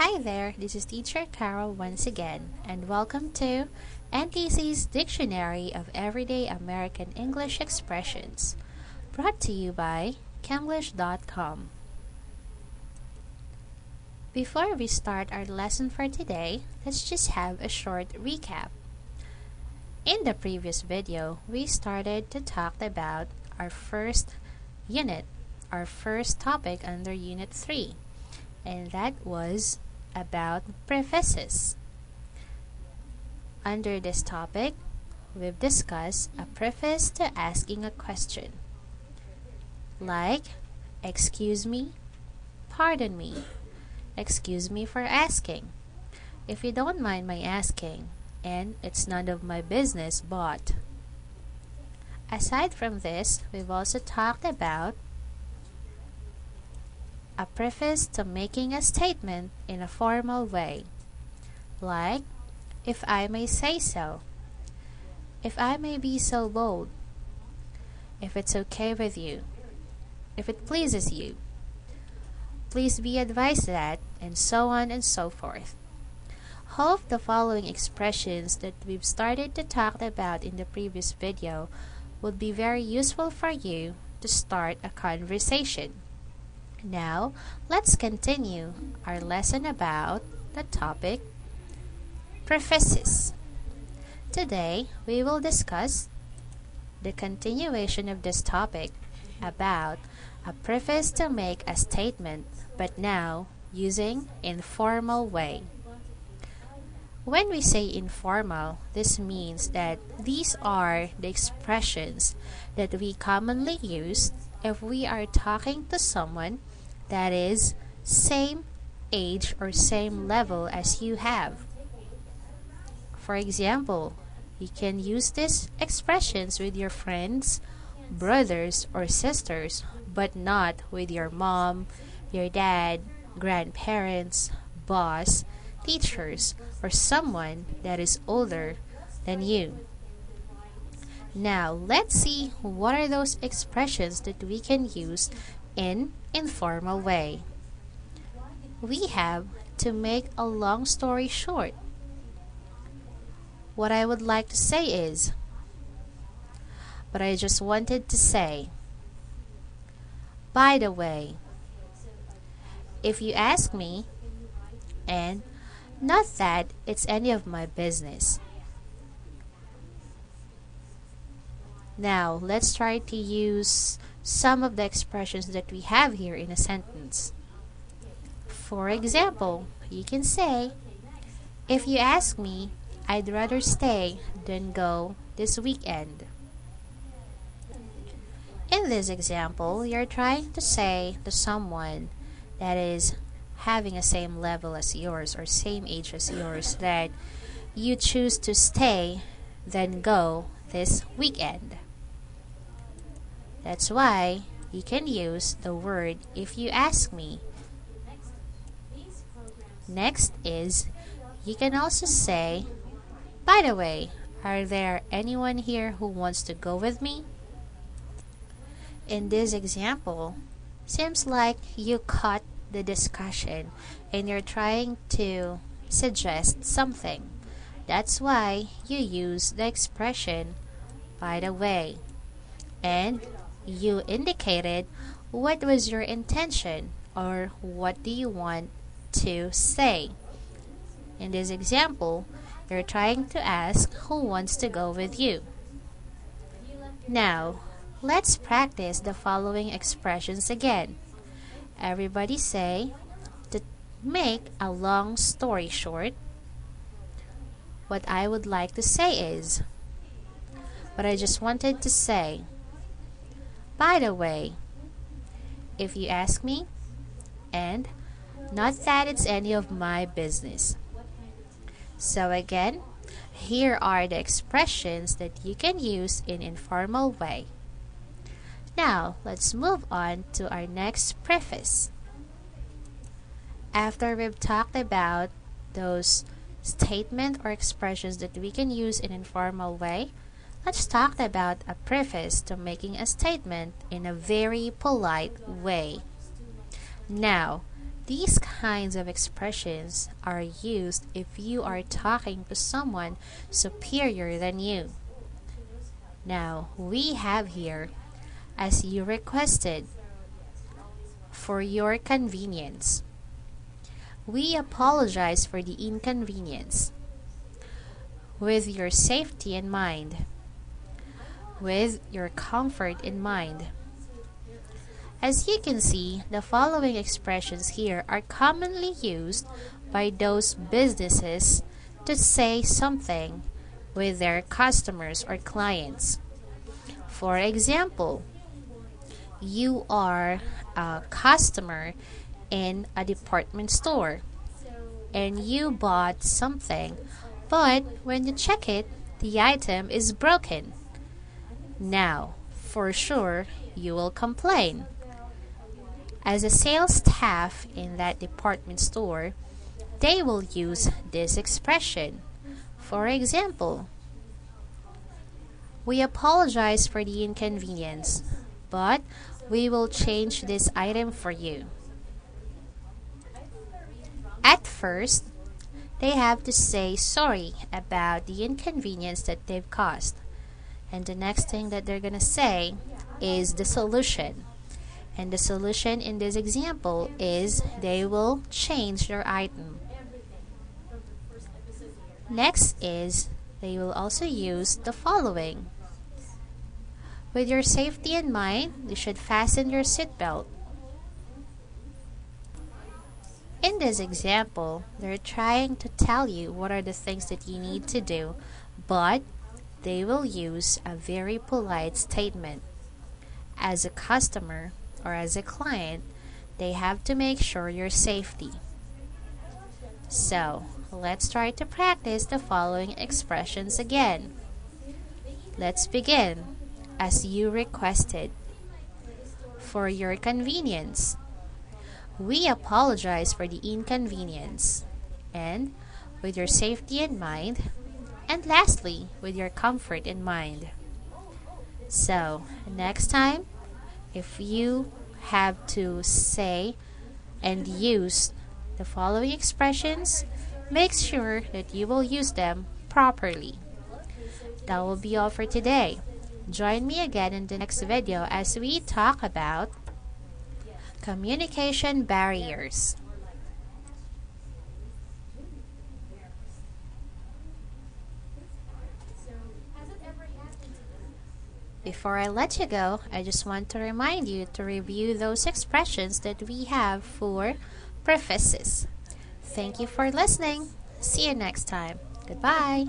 Hi there, this is Teacher Carol once again, and welcome to NTC's Dictionary of Everyday American English Expressions, brought to you by Camlish.com. Before we start our lesson for today, let's just have a short recap. In the previous video, we started to talk about our first unit, our first topic under Unit 3, and that was about prefaces. Under this topic, we've discussed a preface to asking a question, like, Excuse me, pardon me, excuse me for asking. If you don't mind my asking, and it's none of my business, but. Aside from this, we've also talked about a preface to making a statement in a formal way, like, if I may say so, if I may be so bold, if it's okay with you, if it pleases you, please be advised that, and so on and so forth. Hope the following expressions that we've started to talk about in the previous video would be very useful for you to start a conversation. Now, let's continue our lesson about the topic prefaces. Today, we will discuss the continuation of this topic about a preface to make a statement, but now using informal way. When we say informal, this means that these are the expressions that we commonly use if we are talking to someone that is same age or same level as you have. For example, you can use these expressions with your friends, brothers, or sisters, but not with your mom, your dad, grandparents, boss, teachers, or someone that is older than you. Now, let's see what are those expressions that we can use in informal way. We have to make a long story short. What I would like to say is, but I just wanted to say, by the way, if you ask me, and not that it's any of my business. Now, let's try to use some of the expressions that we have here in a sentence. For example, you can say, If you ask me, I'd rather stay than go this weekend. In this example, you're trying to say to someone that is having a same level as yours or same age as yours that you choose to stay than go this weekend. That's why you can use the word if you ask me. Next is you can also say, by the way, are there anyone here who wants to go with me? In this example, seems like you caught the discussion and you're trying to suggest something. That's why you use the expression by the way. And you indicated what was your intention or what do you want to say. In this example, you're trying to ask who wants to go with you. Now, let's practice the following expressions again. Everybody say, to make a long story short, what I would like to say is, what I just wanted to say, by the way, if you ask me, and not that it's any of my business. So again, here are the expressions that you can use in informal way. Now, let's move on to our next preface. After we've talked about those statement or expressions that we can use in informal way, Let's talk about a preface to making a statement in a very polite way. Now, These kinds of expressions are used if you are talking to someone superior than you. Now, we have here, as you requested, for your convenience. We apologize for the inconvenience. With your safety in mind, with your comfort in mind. As you can see, the following expressions here are commonly used by those businesses to say something with their customers or clients. For example, you are a customer in a department store and you bought something, but when you check it, the item is broken. Now, for sure, you will complain. As a sales staff in that department store, they will use this expression. For example, we apologize for the inconvenience, but we will change this item for you. At first, they have to say sorry about the inconvenience that they've caused. And the next thing that they're going to say is the solution. And the solution in this example is they will change their item. Next is they will also use the following. With your safety in mind, you should fasten your seatbelt. In this example, they're trying to tell you what are the things that you need to do, but they will use a very polite statement. As a customer or as a client, they have to make sure your safety. So, let's try to practice the following expressions again. Let's begin as you requested. For your convenience, we apologize for the inconvenience. And with your safety in mind, and lastly, with your comfort in mind. So, next time, if you have to say and use the following expressions, make sure that you will use them properly. That will be all for today. Join me again in the next video as we talk about communication barriers. Before I let you go, I just want to remind you to review those expressions that we have for prefaces. Thank you for listening. See you next time. Goodbye.